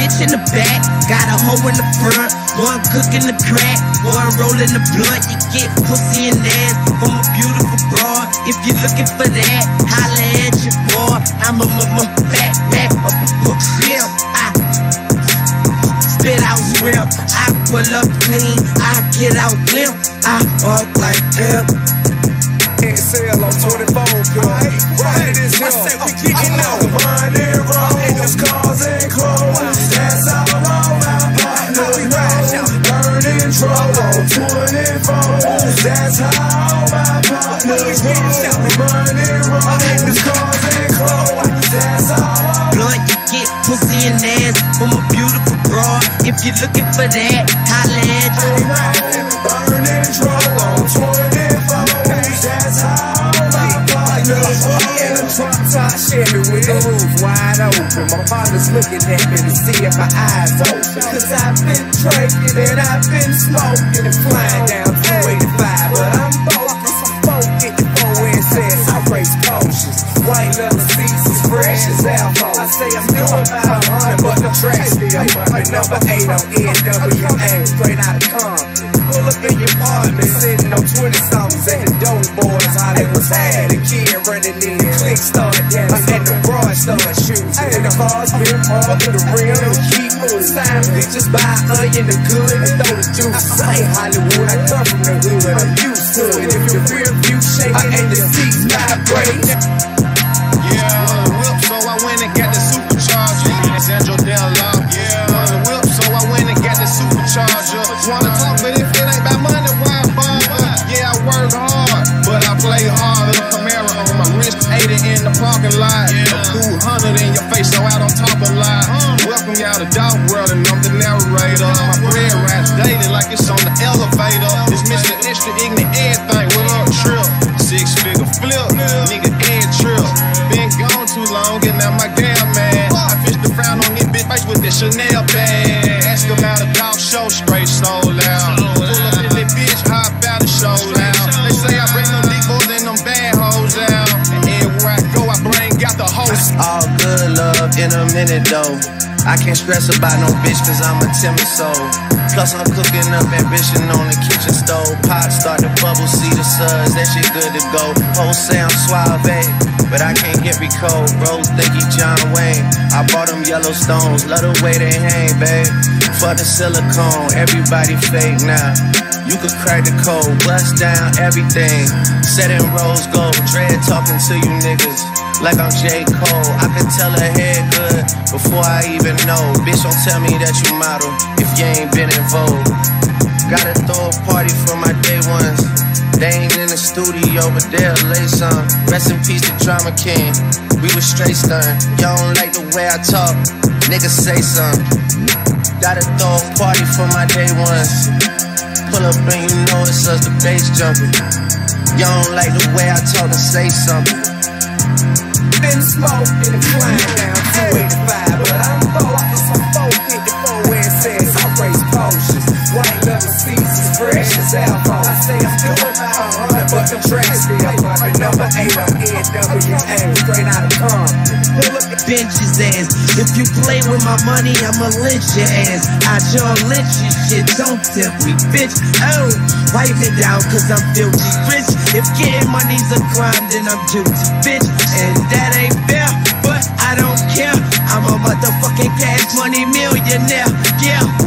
bitch in the back, got a hoe in the front. One cook in the crack, one rolling the blunt. You get pussy and ass from a beautiful broad. If you're looking for that, holla at your boy. I'm a m- m- back, back up a book slim. I spit out real. I pull up clean, I get out limp. I fuck like them. XL on 24, girl. Right, it is him. we getting out. Money rolls, cars and clothes. 24. That's how all my partners roll. Money cars and clothes. That's you get pussy and ass from a beautiful broad. If you're looking for that, holla at on 24. That's how roll. Trump top Chevy with the roof wide open. My father's looking at me to see if my eyes open. Cause I've been drinking and I've been smoking and flying down 285. But I'm focused, focused. and says I race potions. White leather seats as fresh as alcohol. I say I'm doing about 100, but the track still. Number 8 on NWA, straight out of Compton. Pull up in your apartment, sitting on 20 songs at the dope boys. Hollywood had a kid running in. Click started dancing. And the broad started shooting. And the cars been parked to the rim. Keep moving. Sign pictures by onion, the good, and throw the juice. I ain't Hollywood, I come from the hood. I'm used to it. If your rear view shaking and the seats vibrate. Yeah, on the whip, so I went and got the supercharger. Sandro Della. Yeah, on the whip, so I went and got the supercharger. Wanna talk, but A cool hundred in your face, so out on top a lot. Welcome y'all to Dog World, and I'm the narrator. My bread rides daily like it's on the elevator. It's Mr. Extra Ignorant, everything. What up, trip? Six figure flip, nigga, head trip. Been gone too long, and now my damn man. I fished around on this bitch face with the Chanel bag. In a minute though. I can't stress about no bitch cause I'm a timid soul. Plus I'm cooking up ambition on the kitchen stove. Pot start to bubble, see the suds, that shit good to go. Say I'm suave, but I can't get me. Bros think he John Wayne. I bought them yellow stones, love the way they hang, babe. For the silicone, everybody fake now. You could crack the code, bust down everything. Set in rose gold, talking to you niggas like I'm J. Cole. I can tell her head good before I even know. Bitch, don't tell me that you model if you ain't been in vogue. Gotta throw a party for my day ones. They ain't in the studio, but they'll lay some. Rest in peace to Drama King. We was straight stun. Y'all don't like the way I talk. Niggas say something. Gotta throw a party for my day ones. Pull up and you know it's us, the bass jumping. Y'all don't like the way I talk and say something. Been smoking and flying down 285, but I'm focused, I'm focused. and says I race potions. White leather seats fresh as alcohol. I say I'm doing about 100, but the track still. Number 8 on NWA, straight out of Compton. Bench his ass. If you play with my money, I'ma lynch your ass. I John Lynch your shit, don't tempt me, bitch. Oh, wipe it down, cause I'm filthy rich. If getting money's a crime, then I'm guilty, bitch. And that ain't fair, but I don't care. I'm a motherfucking cash money millionaire, yeah.